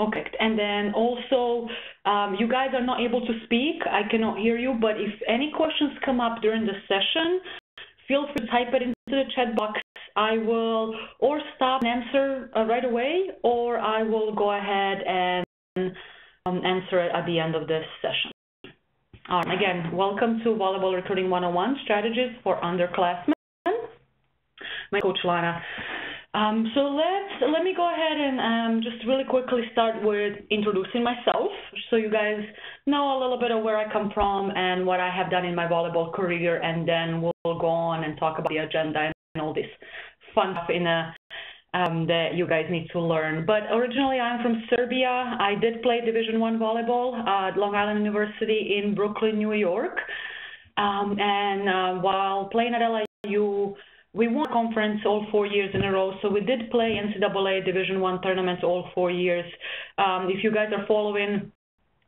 Okay, and then also, um, you guys are not able to speak. I cannot hear you, but if any questions come up during the session, feel free to type it into the chat box. I will or stop and answer uh, right away, or I will go ahead and um, answer it at the end of this session. Um, again, welcome to Volleyball Recruiting 101 Strategies for Underclassmen. My coach Lana. Um, so let's let me go ahead and um, just really quickly start with introducing myself, so you guys know a little bit of where I come from and what I have done in my volleyball career, and then we'll go on and talk about the agenda and all this fun stuff in a um, that you guys need to learn. But originally, I'm from Serbia. I did play Division One volleyball at Long Island University in Brooklyn, New York. Um, and uh, while playing at LIU, we won conference all four years in a row, so we did play NCAA Division One tournaments all four years. Um, if you guys are following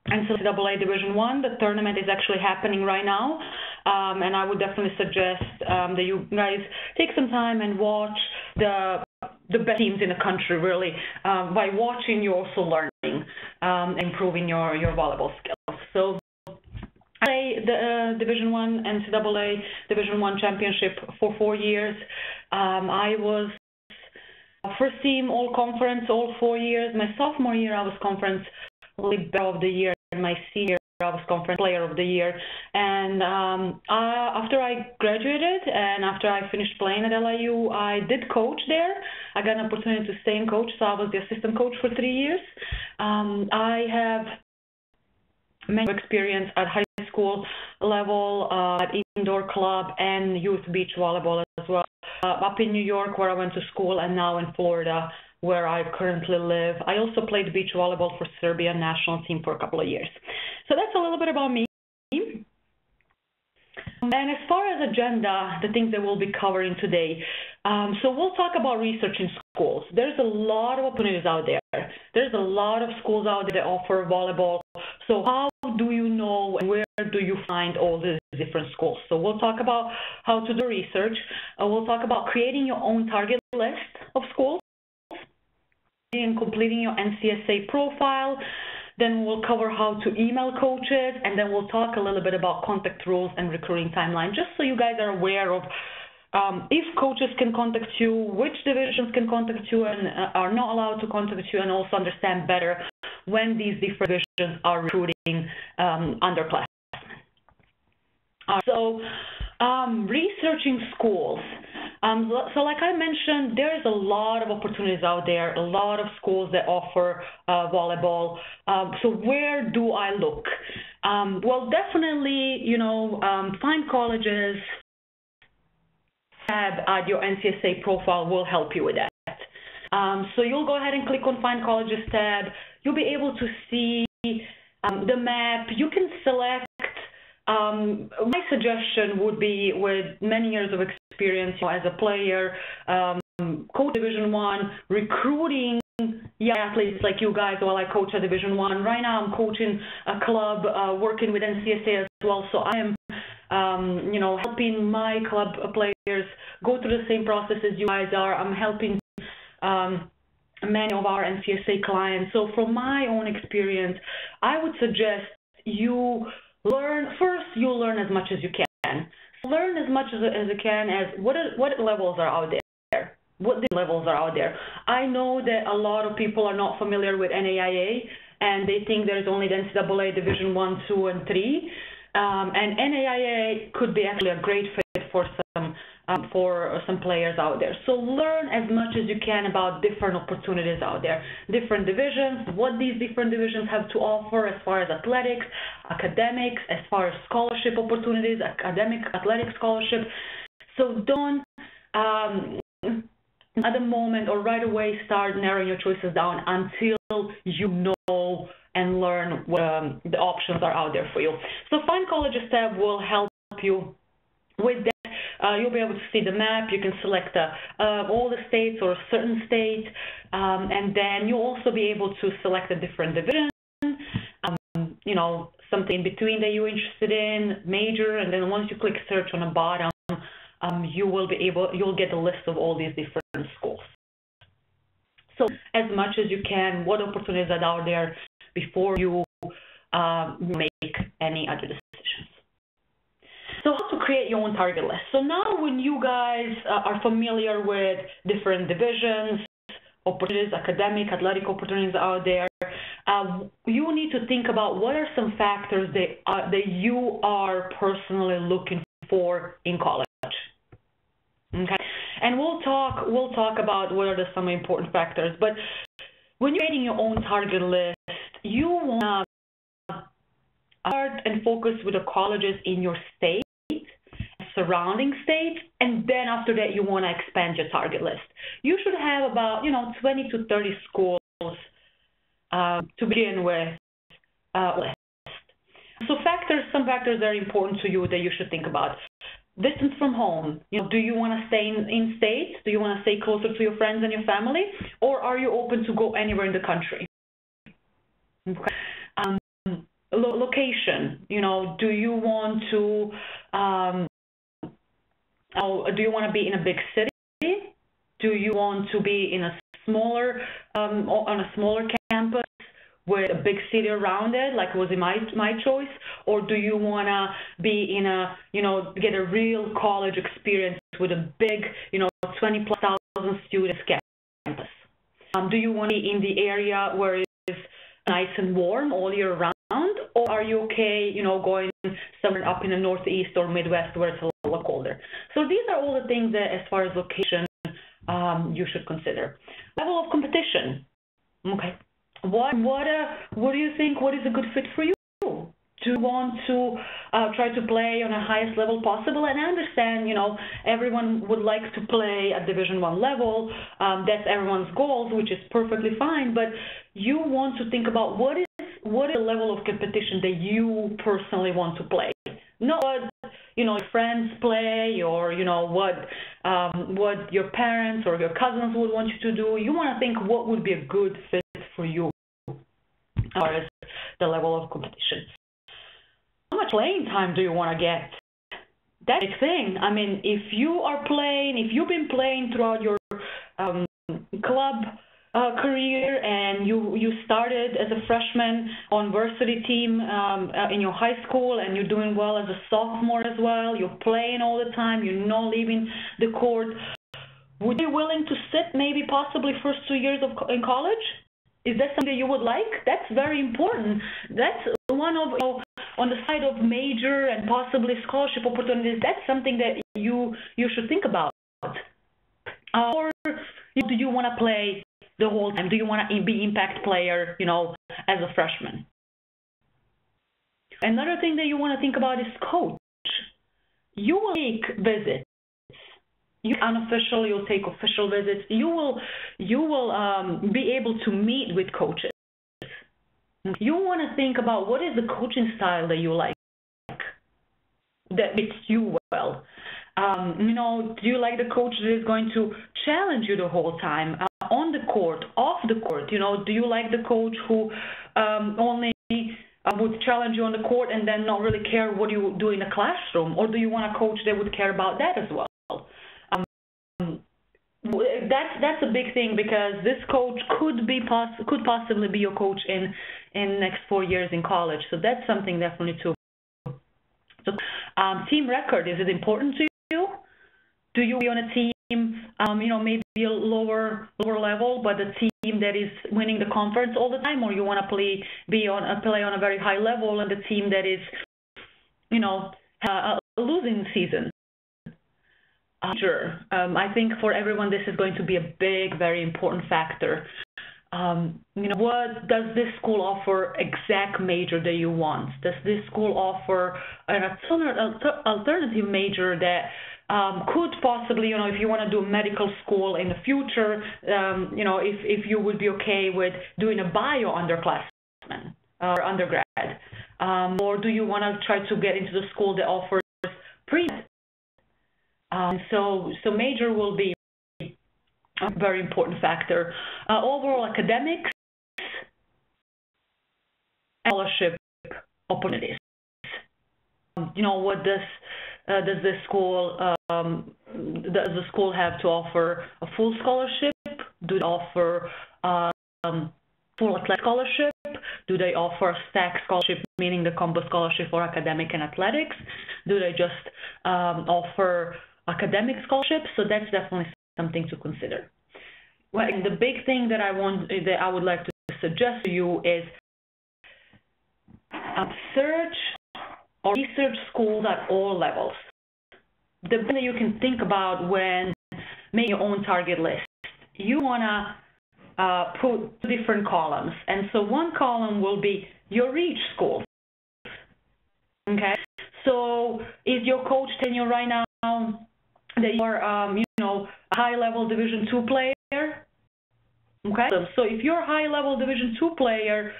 NCAA Division One, the tournament is actually happening right now, um, and I would definitely suggest um, that you guys take some time and watch the the best teams in the country. Really, um, by watching, you're also learning, um, improving your your volleyball skills. So play the uh, Division One NCAA Division One championship for four years. Um, I was first team All Conference all four years. My sophomore year, I was Conference League of the Year, and my senior I was Conference Player of the Year. And um, uh, after I graduated and after I finished playing at LIU, I did coach there. I got an opportunity to stay and coach, so I was the assistant coach for three years. Um, I have many experience at high school level, uh, indoor club and youth beach volleyball as well. Uh, up in New York where I went to school and now in Florida where I currently live. I also played beach volleyball for Serbia national team for a couple of years. So that's a little bit about me. And as far as agenda, the things that we'll be covering today, um, so we'll talk about research in schools. There's a lot of opportunities out there. There's a lot of schools out there that offer volleyball. So how do you know and where do you find all these different schools? So we'll talk about how to do research. Uh, we'll talk about creating your own target list of schools and completing your NCSA profile. Then we'll cover how to email coaches, and then we'll talk a little bit about contact rules and recruiting timeline, just so you guys are aware of um, if coaches can contact you, which divisions can contact you and uh, are not allowed to contact you, and also understand better when these different divisions are recruiting um, underclassmen. Uh, so, um, researching schools. Um, so, like I mentioned, there's a lot of opportunities out there, a lot of schools that offer uh, volleyball. Um, so, where do I look? Um, well, definitely, you know, um, find colleges. Tab at your NCSA profile will help you with that. Um, so you'll go ahead and click on Find Colleges tab. You'll be able to see um, the map. You can select um, my suggestion would be with many years of experience you know, as a player, um, coach Division One, recruiting young athletes like you guys while I coach at Division One. Right now, I'm coaching a club, uh, working with NCSA as well. So I am, um, you know, helping my club players go through the same process as you guys are. I'm helping um, many of our NCSA clients. So from my own experience, I would suggest you learn first you learn as much as you can learn as much as, as you can as what what levels are out there? What the levels are out there? I know that a lot of people are not familiar with naia and they think there's only the ncaa division one two and three. Um, and naia could be actually a great for some um, for some players out there. So learn as much as you can about different opportunities out there, different divisions, what these different divisions have to offer as far as athletics, academics, as far as scholarship opportunities, academic athletic scholarship. So don't um, at the moment or right away start narrowing your choices down until you know and learn what um, the options are out there for you. So Find Colleges tab will help you with that uh, you'll be able to see the map. You can select uh, uh, all the states or a certain state, um, and then you'll also be able to select a different division. Um, you know, something in between that you're interested in, major, and then once you click search on the bottom, um, you will be able, you'll get a list of all these different schools. So as much as you can, what opportunities are out there before you uh, make any other decisions. Create your own target list. So now when you guys uh, are familiar with different divisions, opportunities, academic, athletic opportunities out there, uh, you need to think about what are some factors that, uh, that you are personally looking for in college. Okay, and we'll talk we'll talk about what are the some important factors. But when you're creating your own target list, you want to start and focus with the colleges in your state surrounding states, and then after that you want to expand your target list. You should have about you know 20 to 30 schools uh, to begin with. Uh, list. So factors, some factors that are important to you that you should think about. Distance from home. You know, do you want to stay in, in state? Do you want to stay closer to your friends and your family, or are you open to go anywhere in the country? Okay. Um, lo location. You know, do you want to um, Oh, do you want to be in a big city? Do you want to be in a smaller, um, on a smaller campus with a big city around it, like was it my my choice, or do you want to be in a, you know, get a real college experience with a big, you know, 20 plus thousand students campus? Um, do you want to be in the area where it's nice and warm all year round, or are you okay, you know, going somewhere up in the northeast or Midwest where it's a little colder? So these are all the things that, as far as location, um, you should consider. Level of competition. Okay. What what uh, what do you think? What is a good fit for you? Do you want to uh, try to play on the highest level possible? And I understand, you know, everyone would like to play at Division One level. Um, that's everyone's goals, which is perfectly fine. But you want to think about what is what is the level of competition that you personally want to play, not what you know your friends play or you know what um, what your parents or your cousins would want you to do. You want to think what would be a good fit for you as far as the level of competition. How much playing time do you want to get? That's the thing. I mean, if you are playing, if you've been playing throughout your um, club uh, career and you you started as a freshman on varsity team um, uh, in your high school and you're doing well as a sophomore as well, you're playing all the time, you're not leaving the court, would you be willing to sit maybe possibly first two years of in college? Is that something you would like? That's very important. That's one of you know, on the side of major and possibly scholarship opportunities. That's something that you you should think about. Uh, or do you want to play the whole time? Do you want to be impact player, you know, as a freshman? Another thing that you want to think about is coach. You will take visits. You unofficial, you'll take official visits. You will, you will um, be able to meet with coaches. You want to think about what is the coaching style that you like, that fits you well. Um, you know, do you like the coach that is going to challenge you the whole time on the court, off the court? You know, do you like the coach who um, only uh, would challenge you on the court and then not really care what you do in the classroom, or do you want a coach that would care about that as well? Um, that's that's a big thing because this coach could be poss- could possibly be your coach in in next four years in college. So that's something definitely to. So, um, team record is it important to you? Do you be on a team, um, you know, maybe a lower lower level, but a team that is winning the conference all the time, or you want to play be on a play on a very high level and the team that is, you know, uh, a losing season? Uh, sure. Um, I think for everyone this is going to be a big, very important factor. Um, you know, what does this school offer exact major that you want? Does this school offer an alternative major that um, could possibly, you know, if you want to do medical school in the future, um, you know, if, if you would be okay with doing a bio underclassman or undergrad, um, or do you want to try to get into the school that offers pre um, so, so major will be a very important factor. Uh, overall academics, scholarship opportunities. Um, you know, what does uh, does the school um, does the school have to offer a full scholarship? Do they offer um, full athletic scholarship? Do they offer a stack scholarship, meaning the combo scholarship for academic and athletics? Do they just um, offer academic scholarships? So that's definitely something to consider. Well, the big thing that I want that I would like to suggest to you is uh, search or research schools at all levels. The thing that you can think about when making your own target list, you want to uh, put different columns. And so one column will be your reach schools. Okay, so is your coach you right now that you're, um, you know, a high-level Division two player? Okay, so, so if you're a high-level Division two player,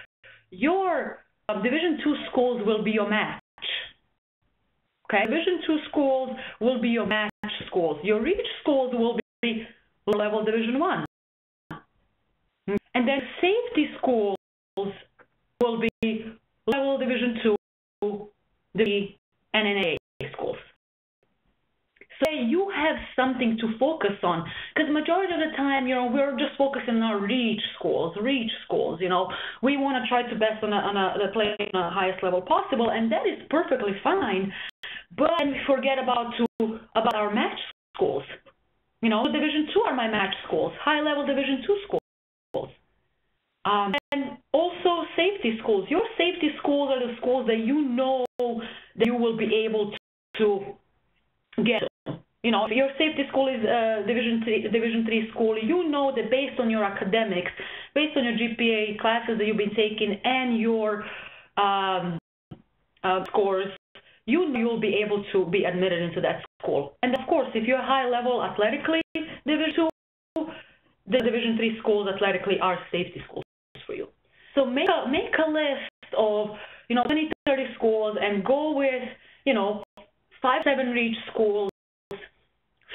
your uh, Division two schools will be your match. Okay, Division two schools will be your match schools. Your reach schools will be level Division one. And then safety schools will be level Division two, the NAIA schools. So you have something to focus on, because majority of the time, you know, we're just focusing on reach schools, reach schools. You know, we want to try to best on a, on a play on the highest level possible, and that is perfectly fine. But we forget about to about our match schools. You know, Division two are my match schools, high level Division two schools. Um, and also safety schools. Your safety schools are the schools that you know that you will be able to, to get. You know, if your safety school is a Division three, Division three school, you know that based on your academics, based on your GPA classes that you've been taking, and your um, uh, scores, you you'll be able to be admitted into that school. And of course, if you're high level athletically, Division two, the Division three schools athletically are safety schools for you. So make a make a list of you know 20, 30 schools and go with you know five, seven reach schools,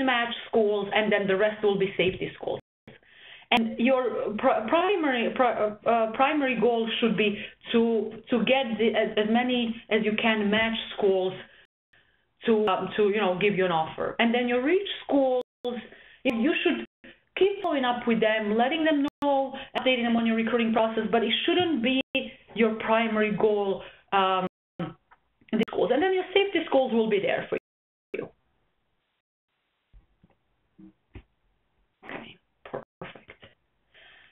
match schools, and then the rest will be safety schools. And your pr primary pr uh, primary goal should be to to get the, as, as, many as you can match schools to um, to you know give you an offer. And then your reach schools, you should keep following up with them, letting them know, updating them on your recruiting process. But it shouldn't be your primary goal. Um, the schools, and then your safety schools will be there for you.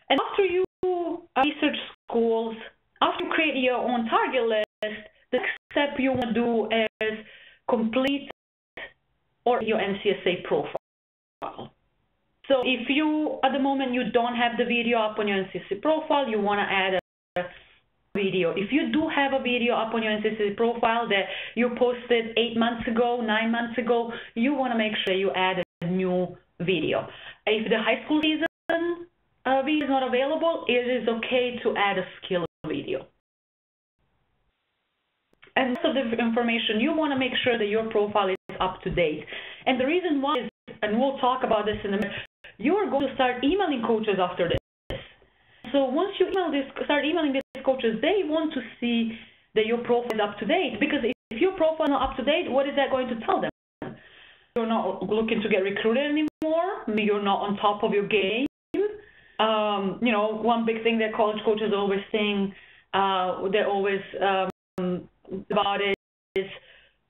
And after you uh, research schools, after you create your own target list, the next step you want to do is complete or your NCSA profile. So if you, at the moment, you don't have the video up on your NCSA profile, you want to add a video. If you do have a video up on your NCSA profile that you posted eight months ago, nine months ago, you want to make sure you add a new video. If the high school season uh, video is not available, it is okay to add a skill video. And most of the information, you want to make sure that your profile is up to date. And the reason why is, and we'll talk about this in a minute, you are going to start emailing coaches after this. So once you email this, start emailing these coaches, they want to see that your profile is up to date. Because if your profile is not up to date, what is that going to tell them? You're not looking to get recruited anymore. You're not on top of your game um, you know, one big thing that college coaches always think, uh, they're always um, about it is,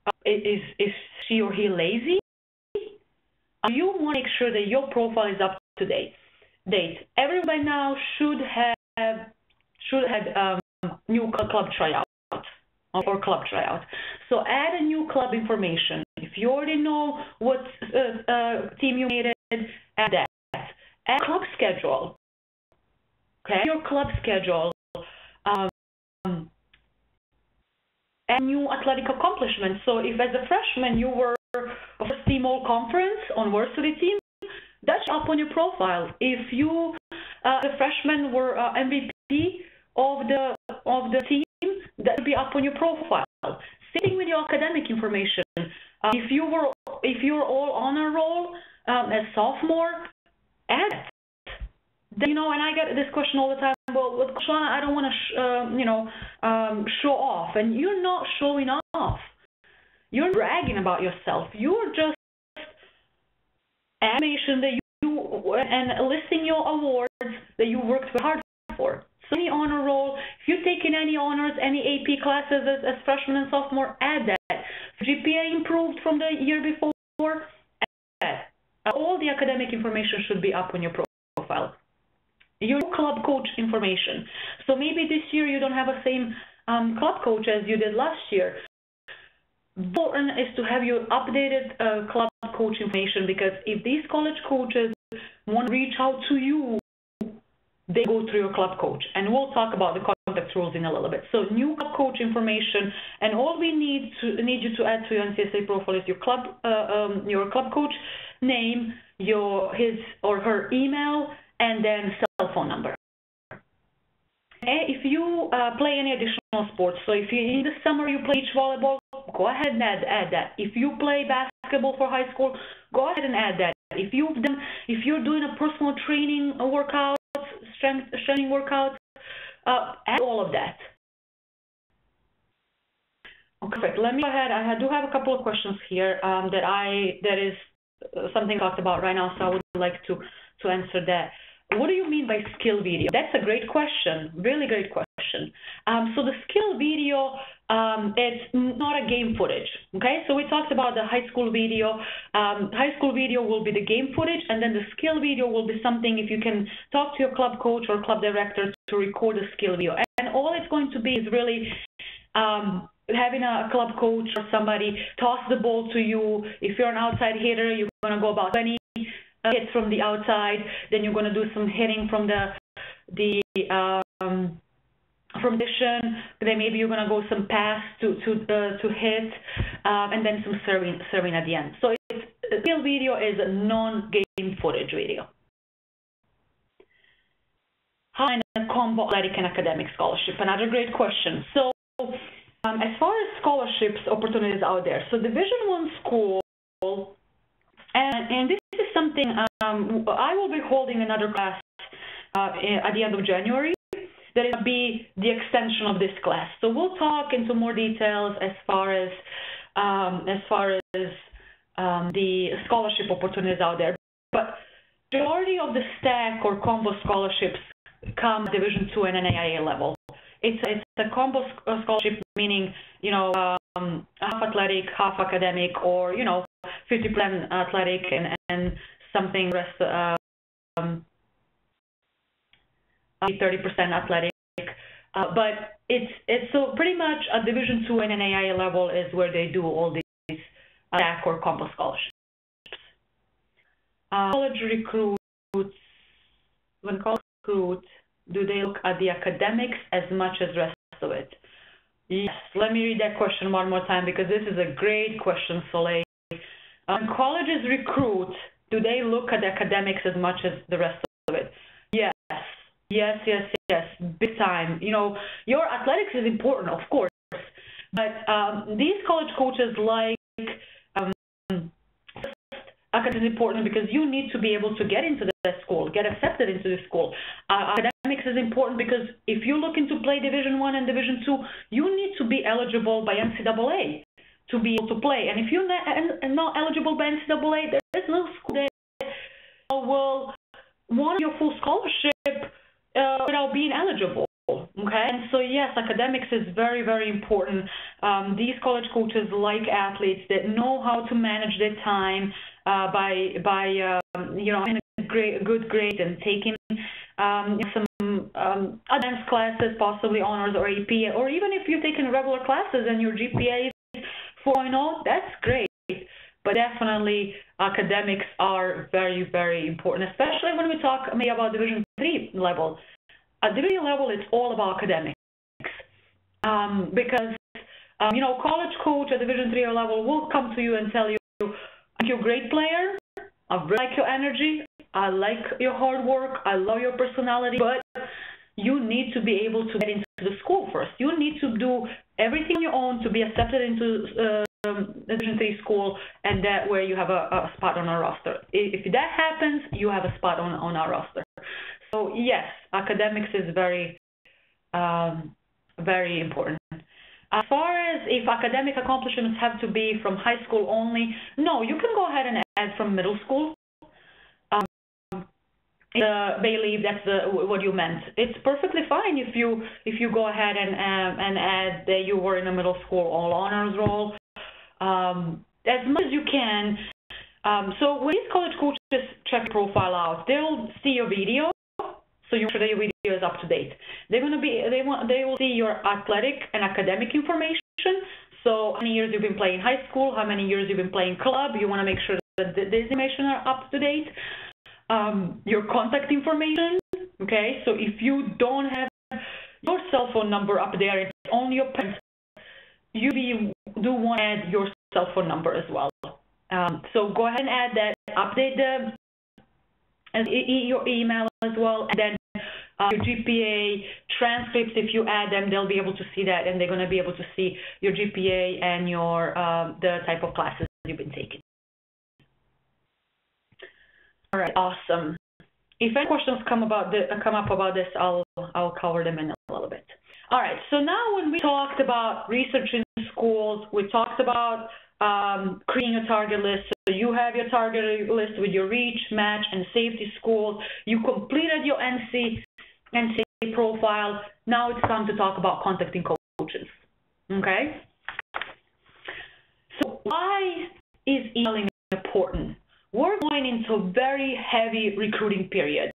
uh, is, is she or he lazy? Uh, you want to make sure that your profile is up to date. Date. Everybody now should have should have um, new club tryout or club tryout. So add a new club information. If you already know what uh, uh, team you made it, add that and club schedule. Okay, your club schedule. Um, and new athletic accomplishments. So if as a freshman you were first team all conference on varsity team, that's up on your profile. If you uh, the freshman were uh, MVP of the of the team, that will be up on your profile. Same with your academic information. Uh, if you were if you're all honor roll um, as sophomore, add you know, and I get this question all the time. Well, with I don't want to, uh, you know, um, show off, and you're not showing off. You're bragging about yourself. You're just animation that you and listing your awards that you worked hard for. So any honor roll, if you've taken any honors, any AP classes as, as freshman and sophomore, add that. GPA improved from the year before, add that. All the academic information should be up on your profile. Your club coach information. So maybe this year you don't have the same um, club coach as you did last year. Important is to have your updated uh, club coach information because if these college coaches want to reach out to you, they go through your club coach. And we'll talk about the contact rules in a little bit. So new club coach information, and all we need to need you to add to your NCSA profile is your club uh, um, your club coach name, your his or her email, and then cell phone number. If you uh, play any additional sports, so if you in the summer you play beach volleyball, go ahead and add, add that. If you play basketball for high school, go ahead and add that. If you've done, if you're doing a personal training workout, strength training workout, uh, add all of that. Okay, perfect. Let me go ahead. I do have a couple of questions here um, that I that is uh, something talked about right now, so I would like to to answer that. What do you mean by skill video? That's a great question, really great question. Um, so the skill video, um, it's not a game footage, okay? So we talked about the high school video. Um, high school video will be the game footage, and then the skill video will be something if you can talk to your club coach or club director to record a skill video. And all it's going to be is really um, having a club coach or somebody toss the ball to you. If you're an outside hitter, you're going to go about 20 hits from the outside. Then you're going to do some hitting from the the um, from position. Then maybe you're going to go some pass to to uh, to hit, um, and then some serving serving at the end. So it's real video is a non-game footage video. How a combo athletic and academic scholarship? Another great question. So um, as far as scholarships opportunities out there, so Division One school, and, and this is something um, I will be holding another class uh, at the end of January. That will be the extension of this class. So we'll talk into more details as far as um, as far as um, the scholarship opportunities out there. But majority of the stack or combo scholarships come Division two and NAIA level. It's it's a combo scholarship, meaning you know um, half athletic, half academic, or you know 50% athletic and, and something rest um, 30% athletic. Uh, but it's it's so pretty much a Division two and NAIA level is where they do all these stack or combo scholarships. Uh, college recruits, when college recruits, do they look at the academics as much as rest of it? Yes, let me read that question one more time because this is a great question, Soleil. Um, colleges recruit, do they look at academics as much as the rest of it? Yes, yes, yes, yes, big time. You know, your athletics is important, of course, but um, these college coaches like um, academics is important because you need to be able to get into the school, get accepted into the school. Uh, academics is important because if you're looking to play Division One and Division Two, you need to be eligible by NCAA to be able to play. And if you're not, eligible by NCAA, there is no school that will want your full scholarship uh, without being eligible. Okay, and so yes, academics is very, very important. Um, these college coaches like athletes that know how to manage their time uh, by by um, you know in a great, good grade and taking um, some um, advanced classes, possibly honors or AP, or even if you're taking regular classes and your GPA 4.0, that's great. But definitely academics are very, very important, especially when we talk maybe about Division 3 level. At Division level, it's all about academics. Um, because, um, you know, college coach at Division 3 level will come to you and tell you, you're a great player, I really like your energy, I like your hard work, I love your personality, but you need to be able to get into the school first. You need to do everything on your own to be accepted into uh, um, Division Three school, and that where you have a, a spot on our roster. If that happens, you have a spot on on our roster. So yes, academics is very um, very important. As far as if academic accomplishments have to be from high school only, no, you can go ahead and add from middle school uh, Bailey, that's what you meant. It's perfectly fine if you if you go ahead and um, and add that you were in a middle school all honors roll um, as much as you can. Um, so when these college coaches check your profile out, they'll see your video, so you make sure that your video is up to date. They're gonna be they want they will see your athletic and academic information. So how many years you've been playing high school, how many years you've been playing club. You want to make sure that the information are up to date um, your contact information. Okay, so if you don't have your cell phone number up there, it's only your parents, you do want to add your cell phone number as well. Um, so go ahead and add that, update the and your email as well, and then uh, your GPA transcripts. If you add them, they'll be able to see that, and they're going to be able to see your GPA and your um, the type of classes you've been taking. All right, awesome. If any questions come about the, come up about this, I'll I'll cover them in a little bit. All right, so now when we talked about research in schools, we talked about um, creating a target list. So you have your target list with your reach, match, and safety schools. You completed your NC NCSA profile. Now it's time to talk about contacting coaches. Okay. So why is emailing important? We're going into a very heavy recruiting period.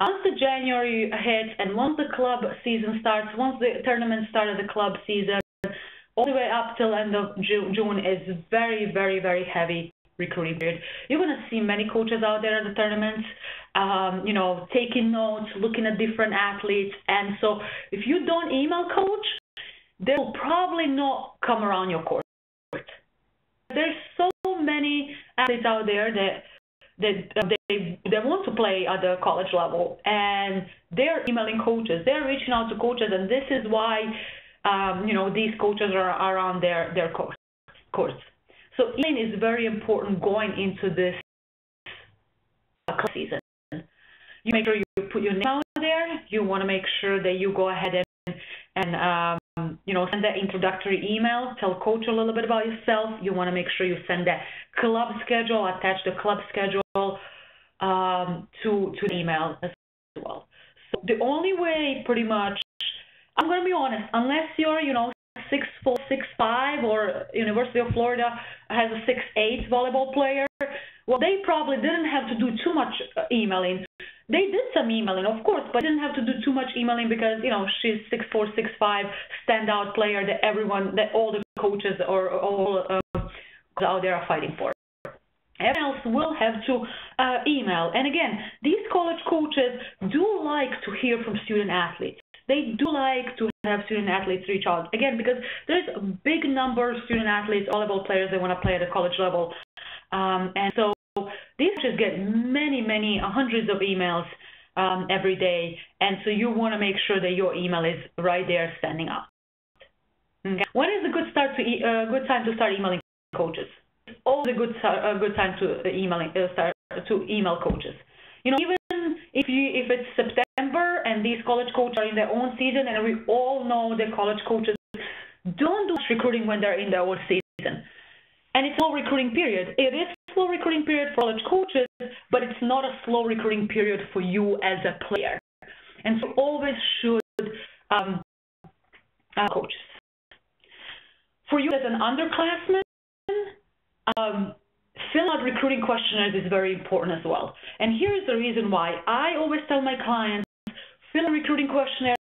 Once the January hits and once the club season starts, once the tournament started the club season, all the way up till end of June is very, very, very heavy recruiting period. You're going to see many coaches out there at the tournaments, um, you know, taking notes, looking at different athletes. And so if you don't email coach, they'll probably not come around your court. There's so many athletes out there that that uh, they they want to play at the college level. And they're emailing coaches. They're reaching out to coaches. And this is why um, you know these coaches are, are on their their course course. So emailing is very important going into this season. You make sure you put your name out there. You want to make sure that you go ahead and and um, know, send that introductory email, tell coach a little bit about yourself. You want to make sure you send that club schedule, attach the club schedule um, to, to the email as well. So the only way pretty much, I'm to be honest, unless you're, you know, six four, six five, or University of Florida has a six eight volleyball player, well, they probably didn't have to do too much uh, emailing they did some emailing, of course, but didn't have to do too much emailing because you know she's six four, six five, standout player that everyone, that all the coaches or all uh, out there are fighting for. Everyone else will have to uh, email. And again, these college coaches do like to hear from student athletes. They do like to have student athletes reach out again because there's a big number of student athletes, all volleyball players that want to play at the college level, um, and so these just get many, many uh, hundreds of emails um, every day, and so you want to make sure that your email is right there standing out. Okay. When is a good start to e uh, good time to start emailing coaches? It's always a good a good time to uh, emailing uh, start to email coaches. You know, even if you if it's September and these college coaches are in their own season, and we all know that college coaches don't do recruiting when they're in their own season, and it's all recruiting period. It is slow recruiting period for college coaches, but it's not a slow recruiting period for you as a player. And so always should um, uh, coaches. For you as an underclassman, um, fill out recruiting questionnaires is very important as well. And here's the reason why. I always tell my clients, fill a recruiting questionnaire,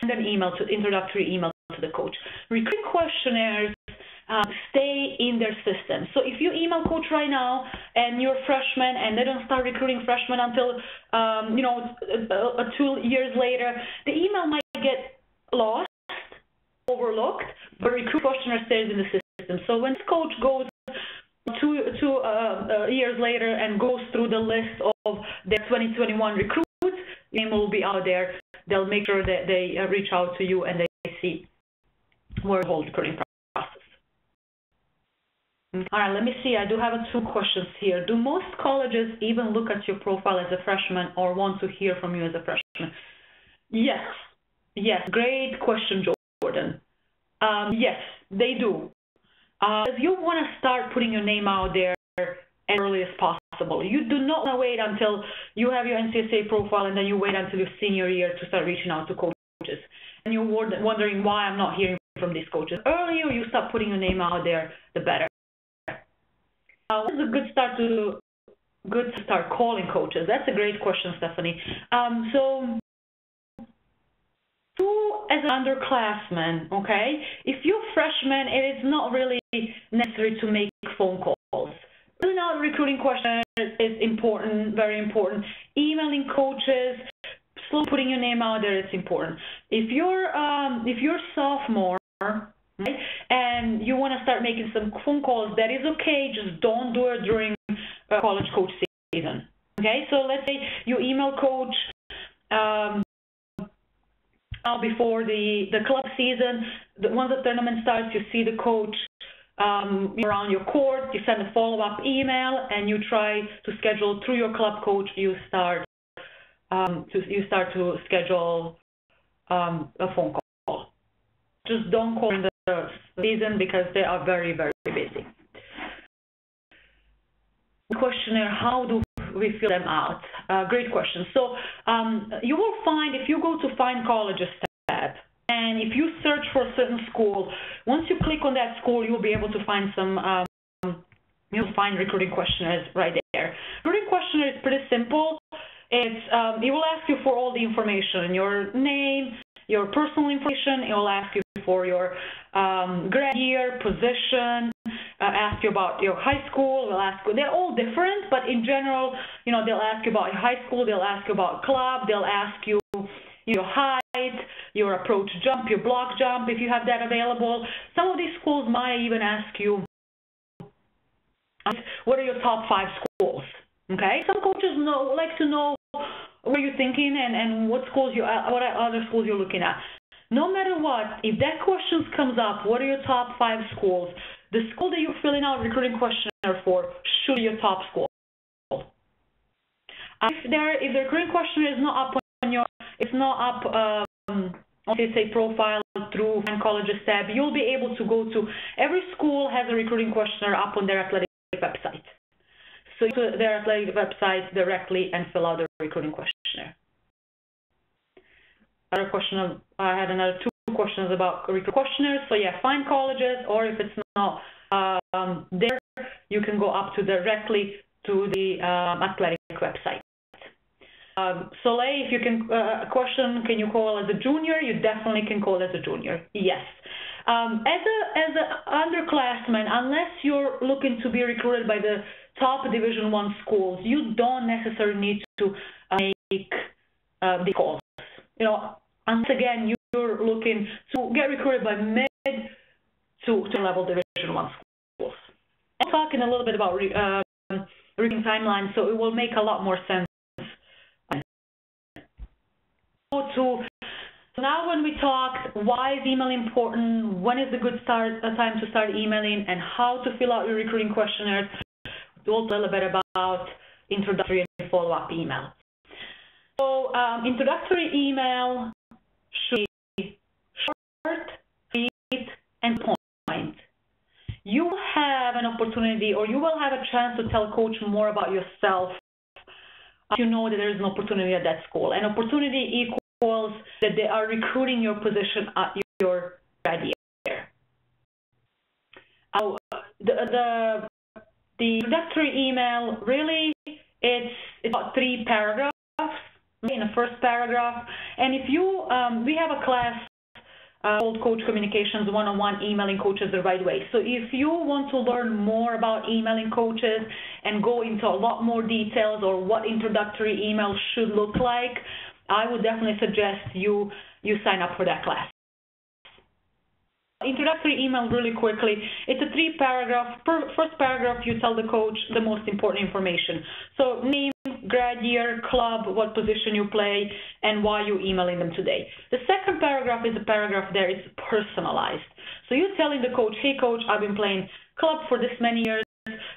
send an email to introductory email to the coach. Recruiting questionnaires um, stay in their system. So if you email coach right now and you're a freshman and they don't start recruiting freshmen until um, you know two years later, the email might get lost, overlooked, but recruit questionnaire stays in the system. So when this coach goes two two uh, uh, years later and goes through the list of their 2021 recruits, email will be out there. They'll make sure that they uh, reach out to you and they see where the whole recruiting all right, let me see. I do have two questions here. Do most colleges even look at your profile as a freshman or want to hear from you as a freshman? Yes. Yes. Great question, Jordan. Um, yes, they do. Uh, if you want to start putting your name out there as early as possible. You do not want to wait until you have your NCSA profile and then you wait until your senior year to start reaching out to coaches. And you're wondering why I'm not hearing from these coaches. Earlier you start putting your name out there, the better. Uh, what is a good start to good to start calling coaches? That's a great question, Stephanie. Um, so you as an underclassman, okay, if you're freshman, it is not really necessary to make phone calls. Filling out recruiting questions is important, very important. Emailing coaches, slow putting your name out there is important. If you're um, if you're sophomore, right, and you want to start making some phone calls, that is okay. Just don't do it during uh, college coach season. Okay, so let's say you email coach. Um, before the, the club season, the, once the tournament starts, you see the coach um, around your court, you send a follow-up email, and you try to schedule through your club coach. You start um, to you start to schedule um, a phone call. Just don't call in the season because they are very very busy. Questionnaire: How do we fill them out? Uh, great question. So um, you will find if you go to Find Colleges tab, and if you search for a certain school, once you click on that school, you'll be able to find some, um, you'll find recruiting questionnaires right there. Recruiting questionnaire is pretty simple. It's, um, it will ask you for all the information, your name, your personal information. It will ask you for your um, grad year, position, uh, ask you about your high school. they'll ask, they're all different, but in general, you know, they'll ask you about your high school. They'll ask you about club. They'll ask you your height, your approach jump, your block jump, if you have that available. Some of these schools might even ask you, what are your top five schools? Okay, some coaches know like to know what you're thinking and, and what schools you uh, what other schools you're looking at. No matter what, if that question comes up, what are your top five schools? The school that you're filling out recruiting questionnaire for should be your top school. If there if the recruiting questionnaire is not up on your it's not up um, on say profile through Colleges tab, you'll be able to go to every school has a recruiting questionnaire up on their athletic website. So you go to their athletic website directly and fill out the recruiting questionnaire. Another question, I had another two questions about recruiting questionnaires. So yeah, find colleges, or if it's not um, there, you can go up to directly to the um, athletic website. Um, Soleil, if you can, uh, a question, can you call as a junior? You definitely can call as a junior, yes. Um, as a as an underclassman, unless you're looking to be recruited by the top Division One schools, you don't necessarily need to uh, make uh, the calls. You know, once again, you're looking to get recruited by mid to, to level Division One schools. I'm talking a little bit about re, uh, recruiting timeline, so it will make a lot more sense so now when we talked why is email important, when is the good start a time to start emailing, and how to fill out your recruiting questionnaires, we'll talk a little bit about introductory and follow-up email. So um, introductory email should be short, sweet, and point. You will have an opportunity or you will have a chance to tell coach more about yourself you know that there is an opportunity at that school. An opportunity equals that they are recruiting your position at your year. Uh, the, the, the introductory email really it's, it's about three paragraphs in the first paragraph. And if you, um, we have a class uh, called Coach Communications 101 Emailing Coaches the Right Way. So if you want to learn more about emailing coaches and go into a lot more details or what introductory email should look like, I would definitely suggest you, you sign up for that class. Introductory email really quickly. It's a three paragraph. First paragraph, you tell the coach the most important information. So name, grad year, club, what position you play, and why you're emailing them today. The second paragraph is a paragraph there. It's personalized. So you're telling the coach, hey coach, I've been playing club for this many years.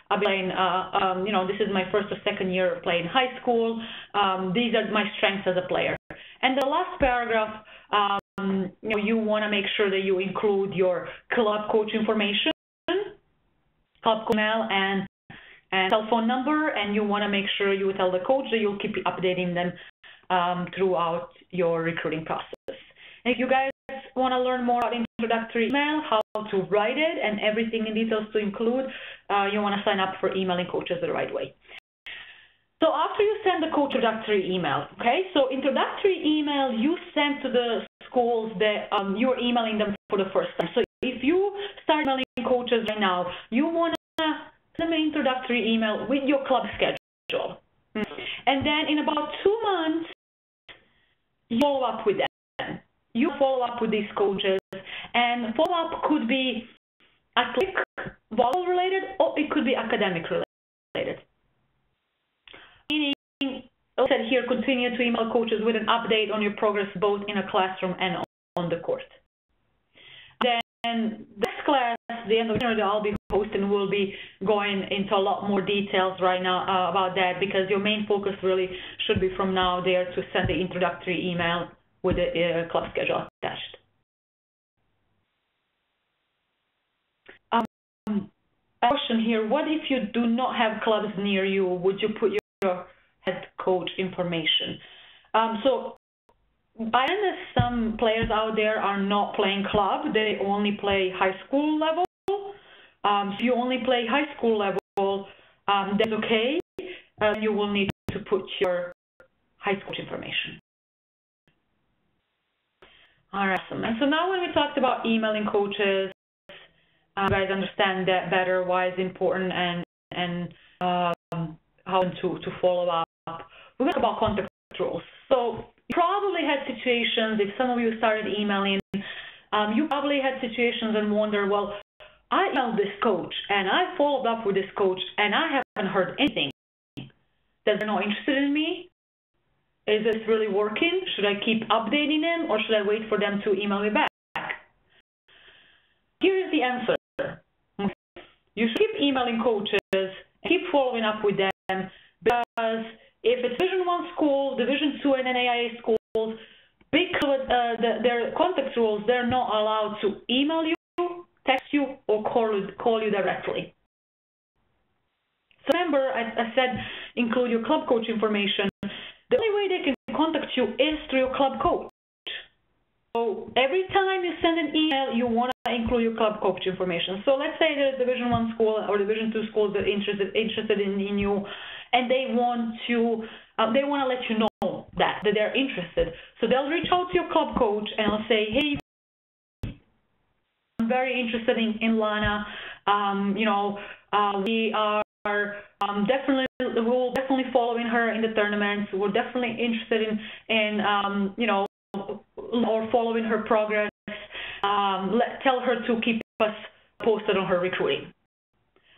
I've been playing, uh, um, you know, this is my first or second year playing high school. Um, these are my strengths as a player. And the last paragraph, um, you know, you want to make sure that you include your club coach information, club email, and and cell phone number, and you want to make sure you tell the coach that you'll keep updating them um, throughout your recruiting process. And if you guys want to learn more about introductory email, how to write it, and everything in details to include, uh, you want to sign up for emailing coaches the right way. So after you send the coach introductory email, okay, so introductory email you send to the schools that um, you're emailing them for the first time. So if you start emailing coaches right now, you want to send an introductory email with your club schedule. And then in about two months, you follow up with them. You follow up with these coaches, and follow up could be athletic, volleyball related, or it could be academic related. Meaning, said here, continue to email coaches with an update on your progress both in a classroom and on the court. Then this class, the end of the I'll be hosting, will be going into a lot more details right now uh, about that because your main focus really should be from now there to send the introductory email with the uh, club schedule attached. Um, a question here, what if you do not have clubs near you? Would you put your head coach information? Um, so I understand some players out there are not playing club, they only play high school level. Um, if you only play high school level, um, that's okay. Uh, you will need to put your high school information. All right, awesome. And so now when we talked about emailing coaches, uh, you guys understand that better, why it's important, and and um, how to to follow up. We're going to talk about contact rules. So probably had situations, if some of you started emailing, um, you probably had situations and wonder, well, I emailed this coach and I followed up with this coach and I haven't heard anything. That they're not interested in me? Is this really working? Should I keep updating them or should I wait for them to email me back? Here is the answer. You should keep emailing coaches and keep following up with them because if it's Division One school, Division Two and NAIA schools, because uh, the, their contact rules, they're not allowed to email you, text you, or call you, call you directly. So remember, I, I said include your club coach information. The only way they can contact you is through your club coach. So every time you send an email, you want to include your club coach information. So let's say there's Division One school or Division Two school that interested interested in, in you and they want to uh, they want to let you know that that they're interested. So they'll reach out to your club coach and I'll say, hey, I'm very interested in, in Lana. Um, you know, uh, we are um, definitely we'll definitely following her in the tournaments. We're definitely interested in in um, you know or following her progress. Um, let, tell her to keep us posted on her recruiting.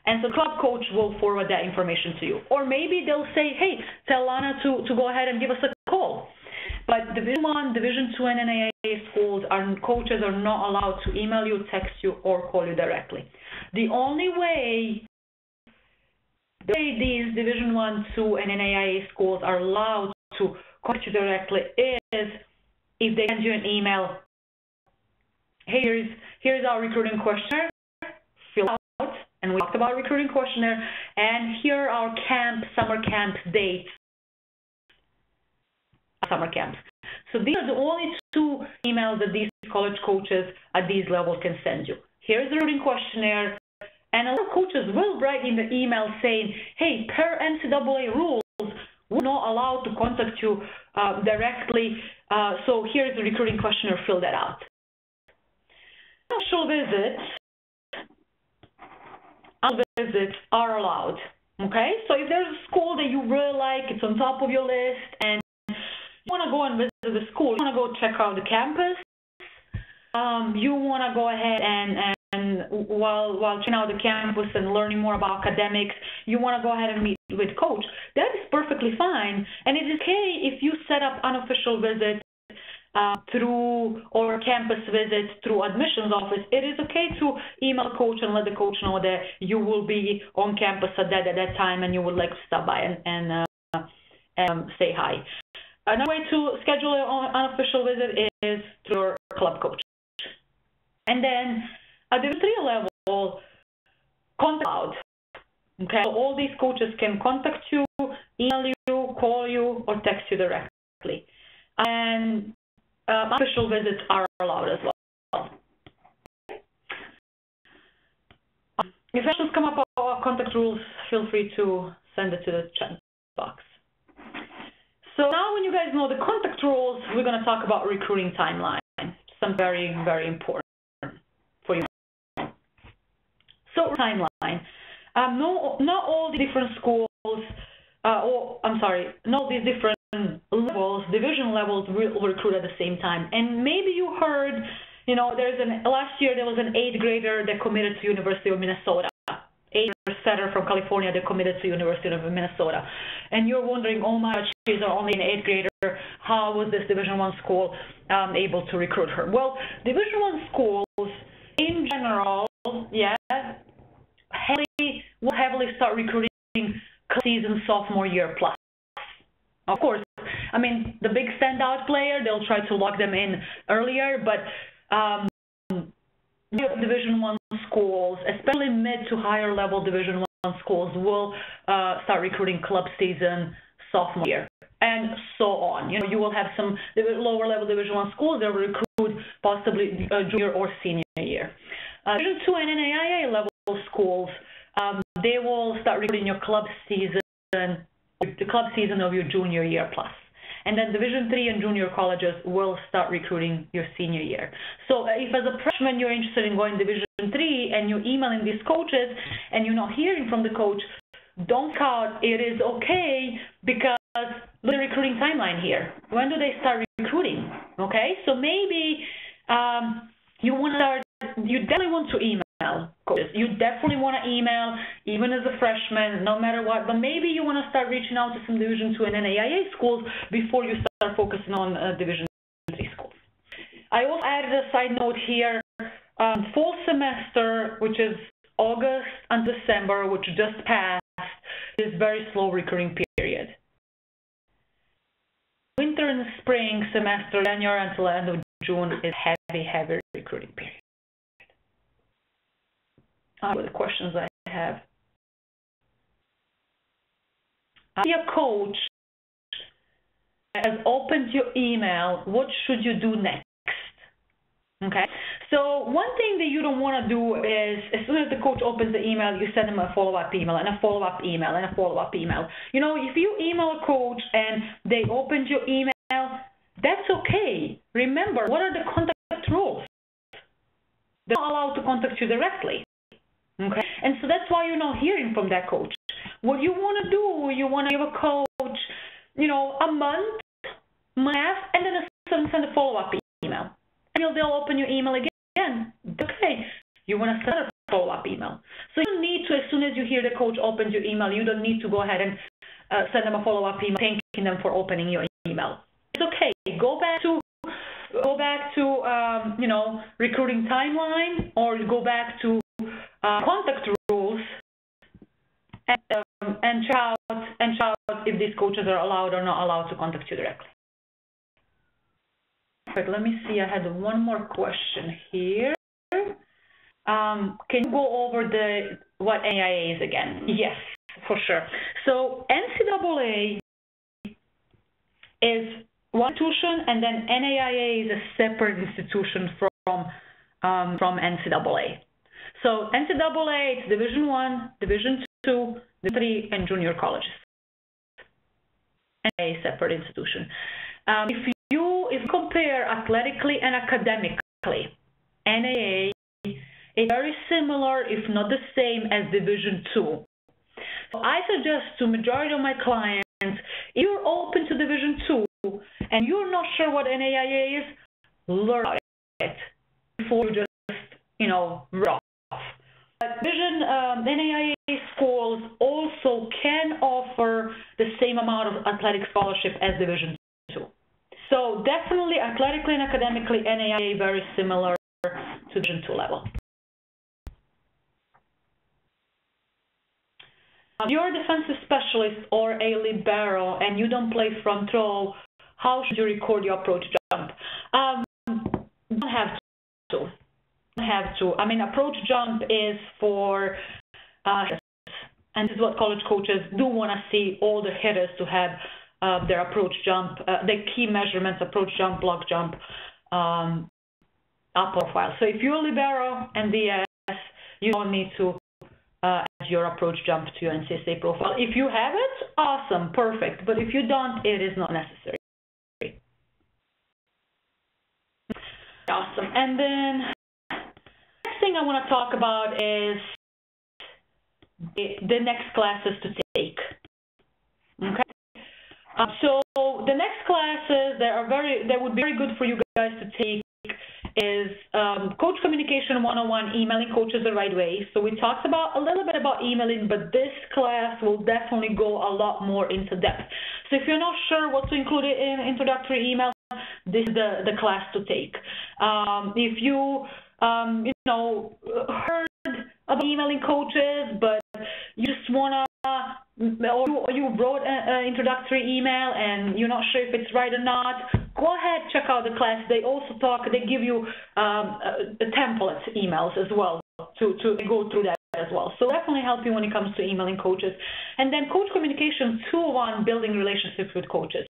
And so club coach will forward that information to you. Or maybe they'll say, hey, tell Lana to, to go ahead and give us a call. But Division 1, Division 2 and NAIA schools, are, coaches are not allowed to email you, text you, or call you directly. The only way the way these Division 1, 2, and NAIA schools are allowed to contact you directly is if they send you an email, hey, here's, here's our recruiting questionnaire, fill out and we talked about recruiting questionnaire, and here are our camp, summer camp dates, summer camps. So these are the only two emails that these college coaches at these levels can send you. Here's the recruiting questionnaire, and a lot of coaches will write in the email saying, hey, per NCAA rules, we're not allowed to contact you uh, directly, uh, so here's the recruiting questionnaire, fill that out. Social visits visits are allowed. Okay, so if there's a school that you really like, it's on top of your list, and you want to go and visit the school, you want to go check out the campus, um, you want to go ahead and, and while while checking out the campus and learning more about academics, you want to go ahead and meet with coach. That is perfectly fine, and it is okay if you set up unofficial visits uh, through or campus visits through admissions office, it is okay to email coach and let the coach know that you will be on campus at that at that time and you would like to stop by and, and uh, um, say hi. Another way to schedule an unofficial visit is through your club coach. And then at the three level, contact cloud. Okay, so all these coaches can contact you, email you, call you, or text you directly. And official visits are allowed as well. If questions come up about contact rules, feel free to send it to the chat box. So now when you guys know the contact rules, we're going to talk about recruiting timeline. Some very, very important for you. So timeline. Um, no, not all the different schools, uh, or I'm sorry, not these different levels, division levels will recruit at the same time. And maybe you heard, you know, there's an last year there was an eighth grader that committed to University of Minnesota eighth setter from California that committed to University of Minnesota. And you're wondering, oh my she's only an eighth grader. How was this Division One school um, able to recruit her? Well, Division One schools in general, yeah, heavily will heavily start recruiting season sophomore year plus. Of course, I mean the big standout player, they'll try to lock them in earlier, but um, Division One schools, especially mid to higher level Division One schools, will uh, start recruiting club season sophomore year, and so on. You know, you will have some lower level Division One schools that will recruit possibly uh, junior or senior year. Uh, Division Two and NAIA level schools, um, they will start recruiting your club season, the club season of your junior year plus. And then Division three and junior colleges will start recruiting your senior year. So uh, if as a freshman you're interested in going Division three and you're emailing these coaches and you're not hearing from the coach, don't count. It is okay because the recruiting timeline here. When do they start recruiting? Okay, so maybe um, you want to start. You definitely want to email coaches. You definitely want to email, even as a freshman, no matter what. But maybe you want to start reaching out to some Division two and NAIA schools before you start focusing on uh, Division three schools. I also added a side note here. Um, fall semester, which is August and December, which just passed, is very slow recruiting period. Winter and spring semester, January until the end of June, is heavy, heavy recruiting period uh, the questions I have. If your coach has opened your email, what should you do next? Okay, so one thing that you don't want to do is as soon as the coach opens the email, you send them a follow up email and a follow up email and a follow up email. You know, if you email a coach and they opened your email, that's okay. Remember, what are the contact rules? They're not allowed to contact you directly. Okay, and so that's why you're not hearing from that coach. What you want to do, you want to give a coach, you know, a month, month, and then a, send a follow-up email. And they'll open your email again. Okay, you want to send a follow-up email. So you don't need to, as soon as you hear the coach opens your email, you don't need to go ahead and uh, send them a follow-up email thanking them for opening your email. It's okay. Go back to go back to um, you know recruiting timeline or go back to contact rules and, um, and shout and shout if these coaches are allowed or not allowed to contact you directly. But let me see. I had one more question here. Um, can you go over the what NAIA is again? Yes, for sure. So NCAA is one institution, and then NAIA is a separate institution from um, from NCAA. So NCAA, it's Division One, Division Two, Division Three, and junior colleges. And a separate institution. Um, if you if you compare athletically and academically, NAIA is very similar, if not the same, as Division Two. So I suggest to majority of my clients, if you're open to Division Two and you're not sure what NAIA is, learn about it before you just, you know, rock. Vision um, NAIA schools also can offer the same amount of athletic scholarship as Division two. So definitely athletically and academically, NAIA very similar to Division two level. If you're a defensive specialist or a libero and you don't play front row, how should you record your approach jump? Um, have to. I mean, approach jump is for uh, and this is what college coaches do want to see all the hitters to have uh, their approach jump, uh, the key measurements, approach jump, block jump, um, up profile. So if you're libero and DS, you don't need to uh, add your approach jump to your NCSA profile. If you have it, awesome, perfect. But if you don't, it is not necessary. Awesome. And then thing I want to talk about is the next classes to take. Okay. Um, so the next classes that are very that would be very good for you guys to take is um, Coach Communication 101, emailing coaches the right way. So we talked about a little bit about emailing, but this class will definitely go a lot more into depth. So if you're not sure what to include in introductory email, this is the, the class to take. Um, if you, um, you know, heard about emailing coaches, but you just want to or you, you wrote an introductory email and you're not sure if it's right or not, go ahead, check out the class. They also talk, they give you um, a, a template emails as well to, to go through that as well. So definitely help you when it comes to emailing coaches. And then Coach Communication 201, building relationships with coaches.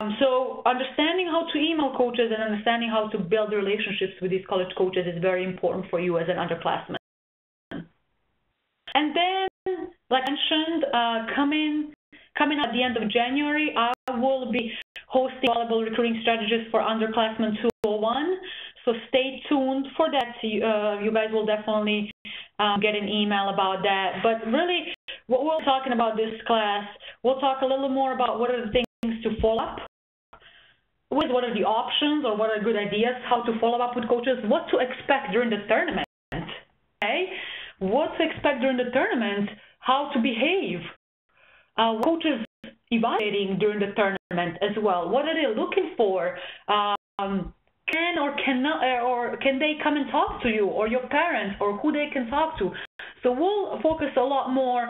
Um, so understanding how to email coaches and understanding how to build relationships with these college coaches is very important for you as an underclassman. And then, like I mentioned, uh, coming coming at the end of January, I will be hosting Volleyball Recruiting Strategies for Underclassmen 201. So stay tuned for that. Uh, you guys will definitely um, get an email about that. But really, what we're talking about this class, we'll talk a little more about what are the things to follow up with, what are the options or what are good ideas, how to follow up with coaches, what to expect during the tournament. Okay? what to expect during the tournament, how to behave, uh, coaches evaluating during the tournament as well. What are they looking for? Um, can or cannot, uh, or can they come and talk to you, or your parents, or who they can talk to? So we'll focus a lot more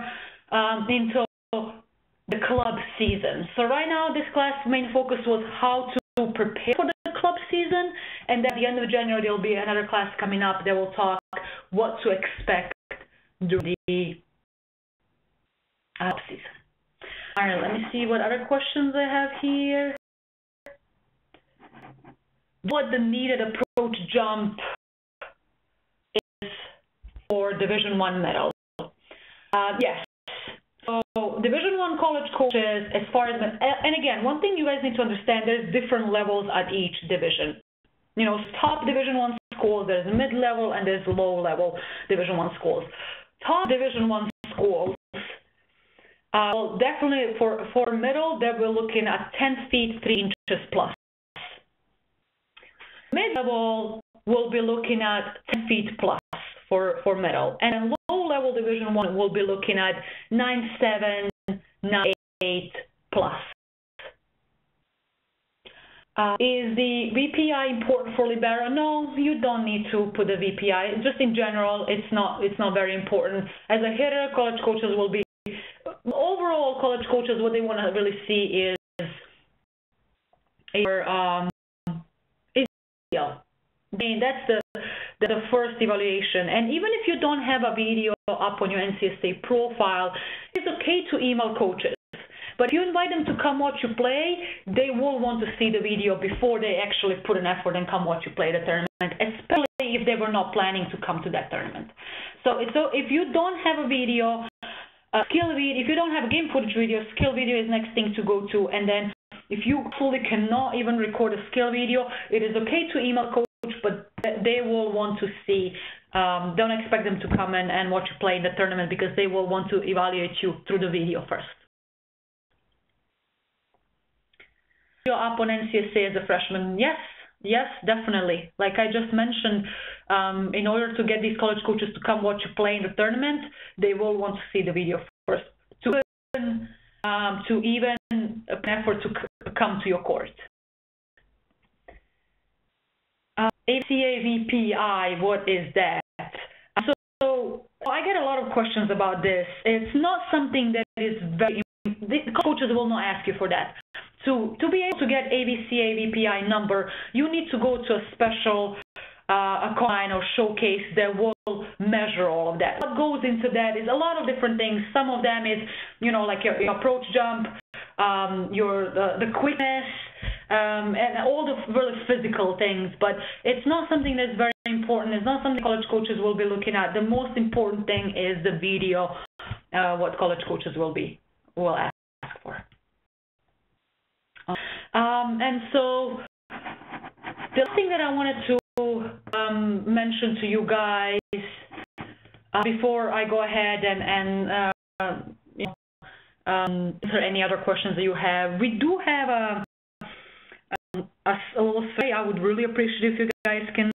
um, into the club season. So right now, this class main focus was how to prepare for the club season, and at the end of January, there'll be another class coming up that will talk what to expect during the off season. All right, let me see what other questions I have here. What the needed approach jump is for Division One medal? Uh, yes. So Division One college coaches, as far as and again, one thing you guys need to understand: there's different levels at each division. You know, top Division One schools, there's a mid-level, and there's low-level Division One schools top Division One schools, uh, well, definitely for, for middle, they were looking at 10 feet 3 inches plus. Mid-level, we'll be looking at 10 feet plus for, for middle. And low-level Division 1, we'll be looking at 9798 plus. Uh, is the VPI important for Libero? No, you don't need to put the VPI. Just in general, it's not it's not very important. As a hitter, college coaches will be overall college coaches what they want to really see is your um is I mean, that's the the first evaluation. And even if you don't have a video up on your NCSA profile, it's okay to email coaches. But if you invite them to come watch you play, they will want to see the video before they actually put an effort and come watch you play the tournament, especially if they were not planning to come to that tournament. So, so if you don't have a video, a skill video, if you don't have a game footage video, skill video is next thing to go to. And then if you fully cannot even record a skill video, it is okay to email coach, but they will want to see. Um, don't expect them to come in and watch you play in the tournament because they will want to evaluate you through the video first. you're up on NCSA as a freshman? Yes, yes, definitely. Like I just mentioned, um, in order to get these college coaches to come watch you play in the tournament, they will want to see the video first to um, to even an effort to come to your court. Uh, what is that? So, so I get a lot of questions about this. It's not something that is very the coaches will not ask you for that to, to be able to get AVCA VPI number, you need to go to a special uh, a or showcase that will measure all of that. What goes into that is a lot of different things. Some of them is, you know, like your, your approach jump, um, your the, the quickness, um, and all the really physical things. But it's not something that's very important. It's not something college coaches will be looking at. The most important thing is the video, uh, what college coaches will be will ask for. Um, and so the thing that I wanted to um, mention to you guys uh, before I go ahead and, and uh, you know, um, answer any other questions that you have. We do have a, um, a, little survey. I would really appreciate if you guys can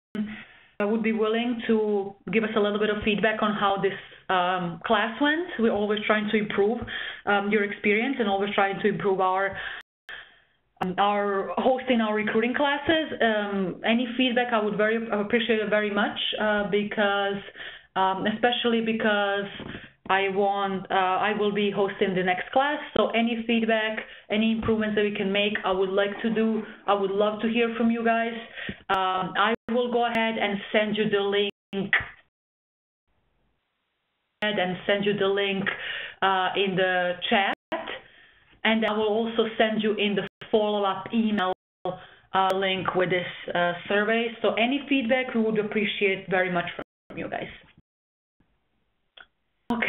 uh, would be willing to give us a little bit of feedback on how this um, class went. We're always trying to improve um, your experience and always trying to improve our um, are hosting our recruiting classes. Um, any feedback I would very appreciate it very much uh, because, um, especially because I want, uh, I will be hosting the next class. So any feedback, any improvements that we can make, I would like to do. I would love to hear from you guys. Um, I will go ahead and send you the link and send you the link uh, in the chat and I will also send you in the follow-up email uh, link with this uh, survey. So any feedback we would appreciate very much from you guys. Okay.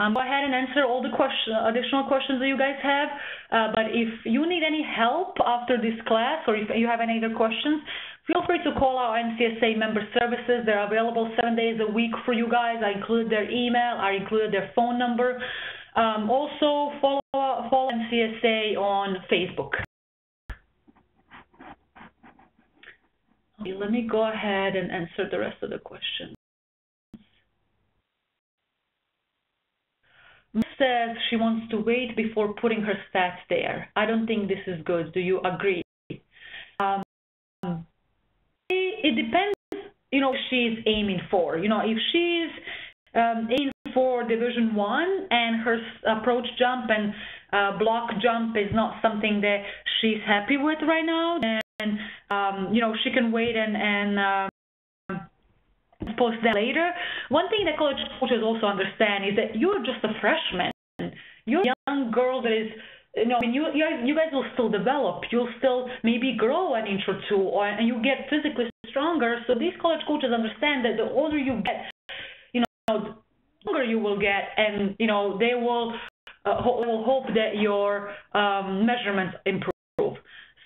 Um, go ahead and answer all the question, additional questions that you guys have. Uh, but if you need any help after this class or if you have any other questions, feel free to call our NCSA member services. They're available seven days a week for you guys. I included their email. I included their phone number. Um, also, follow, follow NCSA on Facebook. Okay, let me go ahead and answer the rest of the questions. Says she wants to wait before putting her stats there. I don't think this is good. Do you agree? Um, it depends, you know, she's aiming for. You know, if she's um, aiming for Division One, and her approach jump and uh, block jump is not something that she's happy with right now. And um, you know, she can wait and and um, post that later. One thing that college coaches also understand is that you're just a freshman. You're a young girl that is you know, I mean, you, you guys, will still develop. You'll still maybe grow an inch or two, or and you get physically stronger. So these college coaches understand that the older you get, you know, the longer you will get, and you know they will uh, ho will hope that your um, measurements improve.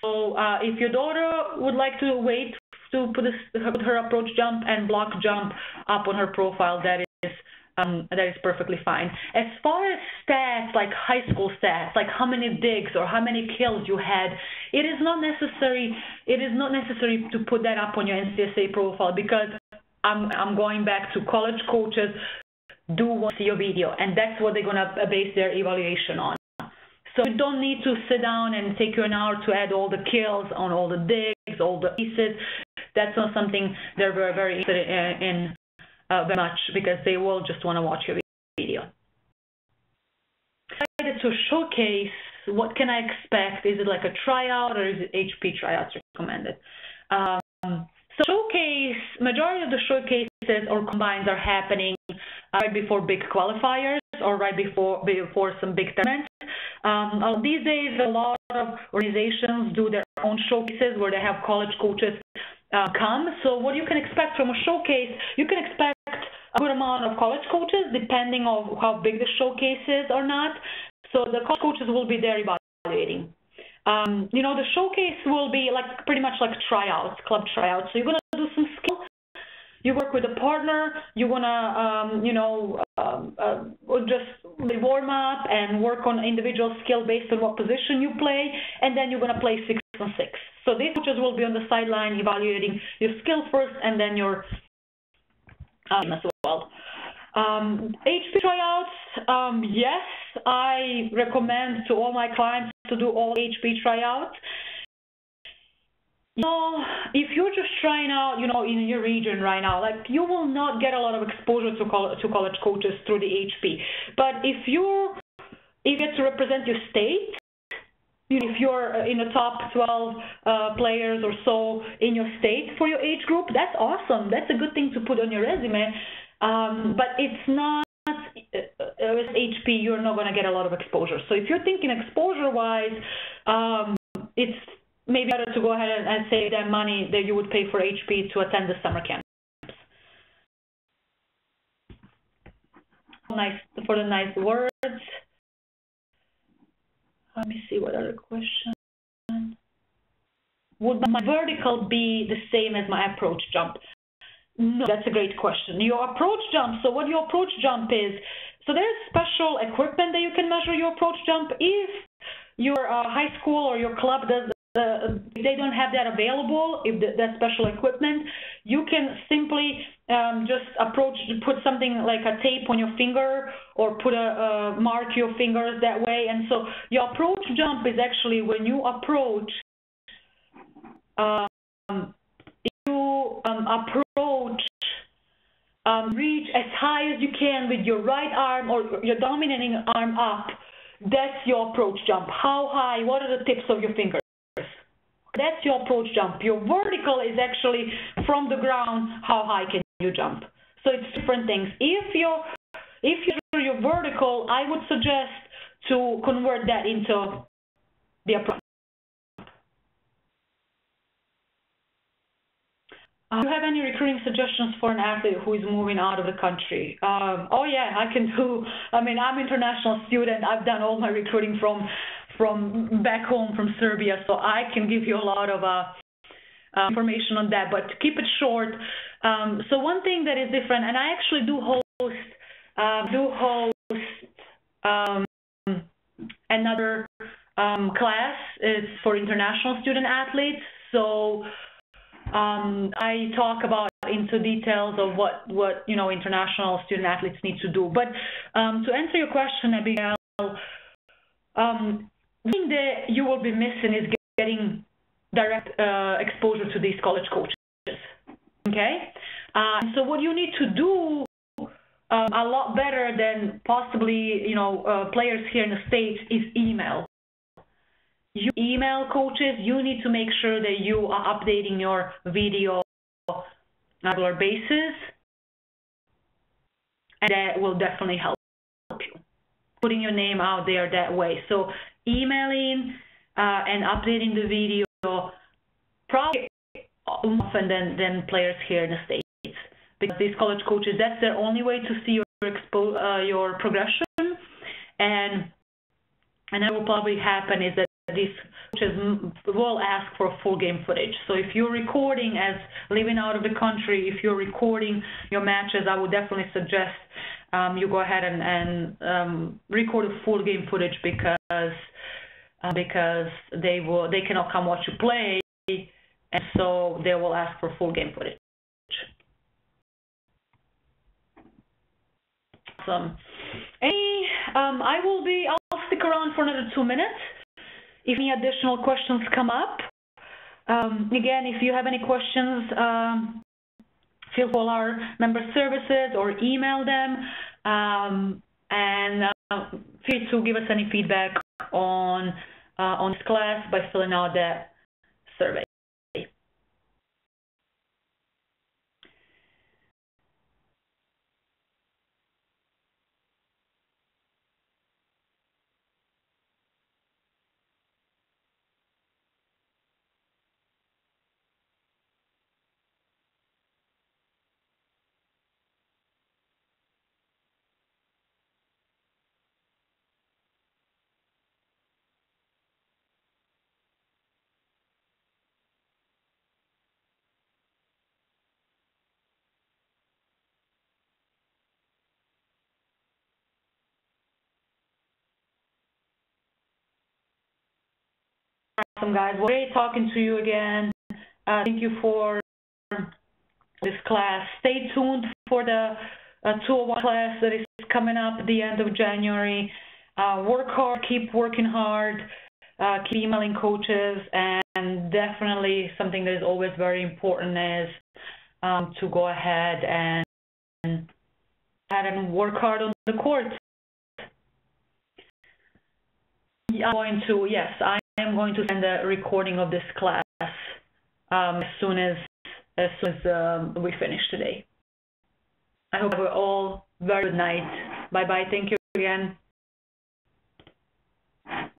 So uh, if your daughter would like to wait to put, this, put her approach jump and block jump up on her profile, that is um, that is perfectly fine. As far as stats, like high school stats, like how many digs or how many kills you had, it is not necessary. It is not necessary to put that up on your NCSA profile because I'm I'm going back to college coaches do want to see your video, and that's what they're gonna base their evaluation on. So you don't need to sit down and take you an hour to add all the kills on all the digs, all the pieces. That's not something they're very, very interested in uh, very much because they will just want to watch your video. To showcase, what can I expect? Is it like a tryout or is it HP tryouts recommended? Um, so showcase, majority of the showcases or combines are happening right before big qualifiers or right before before some big tournaments. Um, uh, these days, a lot of organizations do their own showcases where they have college coaches uh, come. So what you can expect from a showcase, you can expect a good amount of college coaches depending on how big the showcase is or not. So the college coaches will be there evaluating. Um, you know, the showcase will be like pretty much like tryouts, club tryouts. So you're going to do some skill you work with a partner, you want to, um, you know, um, uh, just warm up and work on individual skill based on what position you play, and then you're going to play six on six. So these coaches will be on the sideline evaluating your skill first and then your um, as well. Um, HP tryouts, um, yes, I recommend to all my clients to do all HP tryouts. You know, if you're just trying out, you know, in your region right now, like you will not get a lot of exposure to college, to college coaches through the HP. But if you're, if you get to represent your state, if you're in the top 12 uh, players or so in your state for your age group, that's awesome. That's a good thing to put on your resume. Um, but it's not uh, with HP, you're not going to get a lot of exposure. So if you're thinking exposure-wise, um, it's maybe better to go ahead and, and save that money that you would pay for HP to attend the summer camps. Nice for the nice words. Let me see what other question. Would my vertical be the same as my approach jump? No, that's a great question. Your approach jump, so what your approach jump is, so there's special equipment that you can measure your approach jump. If your uh, high school or your club does uh, they don't have that available, if the, that special equipment, you can simply um, just approach, put something like a tape on your finger or put a, mark your fingers that way. And so your approach jump is actually when you approach, um, you um, approach, um, reach as high as you can with your right arm or your dominating arm up. That's your approach jump. How high? What are the tips of your fingers? That's your approach jump. Your vertical is actually from the ground, how high can you jump? So it's different things. If you're, if you're your vertical, I would suggest to convert that into the approach. Uh, do you have any recruiting suggestions for an athlete who is moving out of the country? Um, oh yeah, I can do. I mean, I'm an international student. I've done all my recruiting from from back home from Serbia, so I can give you a lot of uh, uh, information on that. But to keep it short, um, so one thing that is different, and I actually do host uh, do host um, another um, class. It's for international student athletes. So um, I talk about into details of what what you know international student athletes need to do. But um, to answer your question, Abigail. Um, thing that you will be missing is getting direct uh, exposure to these college coaches. Okay? Uh, so what you need to do um, a lot better than possibly, you know, uh, players here in the States is email. You email coaches, you need to make sure that you are updating your video on a regular basis. And that will definitely help you. Putting your name out there that way. So emailing uh, and updating the video probably often than, than players here in the States. Because these college coaches, that's their only way to see your expo uh, your progression. And and what will probably happen is that these coaches will ask for full game footage. So if you're recording as living out of the country, if you're recording your matches, I would definitely suggest um, you go ahead and, and um, record a full game footage because because they will they cannot come watch you play, and so they will ask for full game footage. Awesome. Any, um, I will be. I'll stick around for another two minutes. If any additional questions come up, um, again, if you have any questions, um, feel call our member services or email them, um, and uh, feel to give us any feedback on Uh, on this class by filling out that survey. Awesome, guys. Well, great talking to you again. Uh, thank you for this class. Stay tuned for the uh, 201 class that is coming up at the end of January. Uh, work hard, keep working hard, uh, keep emailing coaches, and definitely something that is always very important is um, to go ahead and, and work hard on the court. I'm going to, yes, I I am going to send a recording of this class um, as soon as as soon as um, we finish today. I hope we're all very good night. Bye bye. Thank you again.